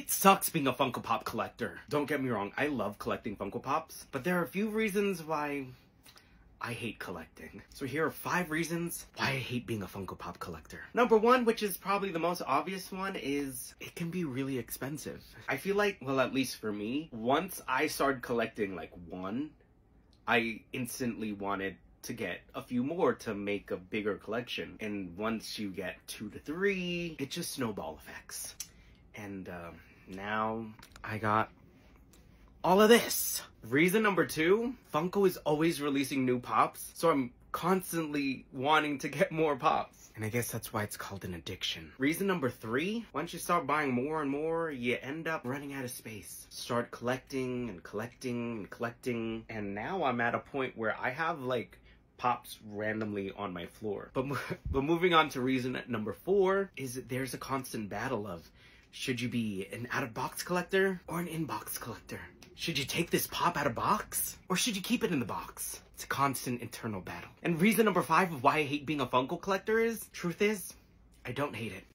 It sucks being a Funko Pop collector. Don't get me wrong, I love collecting Funko Pops, but there are a few reasons why I hate collecting. So here are five reasons why I hate being a Funko Pop collector. Number one, which is probably the most obvious one, is it can be really expensive. I feel like, well, at least for me, once I started collecting like one, I instantly wanted to get a few more to make a bigger collection. And once you get two to three, it just snowball effects. And uh, now I got all of this. Reason number two, Funko is always releasing new pops, so I'm constantly wanting to get more pops. And I guess that's why it's called an addiction. Reason number three, once you start buying more and more, you end up running out of space. Start collecting and collecting and collecting, and now I'm at a point where I have like pops randomly on my floor. But, but moving on to reason number four is there's a constant battle of should you be an out-of-box collector or an in-box collector? Should you take this pop out of box? Or should you keep it in the box? It's a constant internal battle. And reason number five of why I hate being a Funko collector is, truth is, I don't hate it.